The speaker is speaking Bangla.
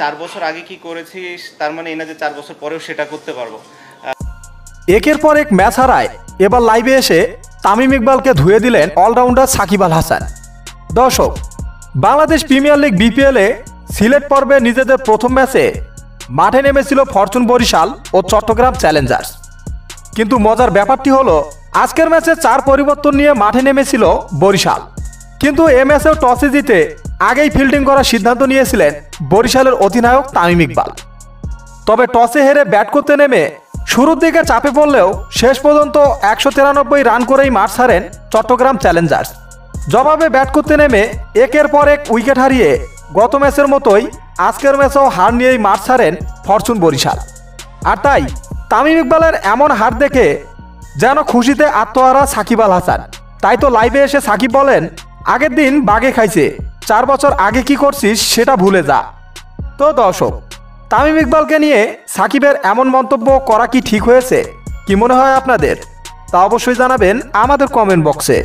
চার বছর আগে কি করেছিস? তার মানে এই না যে চার বছর পরেও সেটা করতে পারব। একের পর এক ম্যাচ হারায়। এবার লাইভে এসে তামিম ইকবালকে ধুয়ে দিলেন অলরাউন্ডার সাকিব আল হাসান। দর্শক, বাংলাদেশ প্রিমিয়ার লিগ বিপিএলে সিলেট পর্বে নিজেদের প্রথম ম্যাচে মাঠে নেমেছিল ফরচুন বরিশাল ও চট্টগ্রাম চ্যালেঞ্জার্স। কিন্তু মজার ব্যাপারটি হলো, আজকের ম্যাচে চার পরিবর্তন নিয়ে মাঠে নেমেছিল বরিশাল। কিন্তু এ ম্যাচেও টসে জিতে আগেই ফিল্ডিং করার সিদ্ধান্ত নিয়েছিলেন বরিশালের অধিনায়ক তামিম ইকবাল। তবে টসে হেরে ব্যাট করতে নেমে শুরুর দিকে চাপে পড়লেও শেষ পর্যন্ত একশো তিরানব্বই রান করেই মাঠ ছাড়েন চট্টগ্রাম চ্যালেঞ্জার্স। জবাবে ব্যাট করতে নেমে একের পর এক উইকেট হারিয়ে গত ম্যাচের মতোই আজকের ম্যাচেও হার নিয়েই মাঠ ছাড়েন ফরচুন বরিশাল। আর তাই তামিম ইকবালের এমন হার দেখে যেন খুশিতে আত্মহারা সাকিব আল হাসান। তাই তো লাইভে এসে সাকিব বলেন, আগের দিন বাগে খাইছে চার বছর আগে কি করছিস সেটা ভুলে যা। তো দর্শক, তামিম ইকবালকে নিয়ে সাকিবের এমন মন্তব্য করা কি ঠিক হয়েছে? কি মনে হয় আপনাদের? তা অবশ্যই জানাবেন আমাদের কমেন্ট বক্সে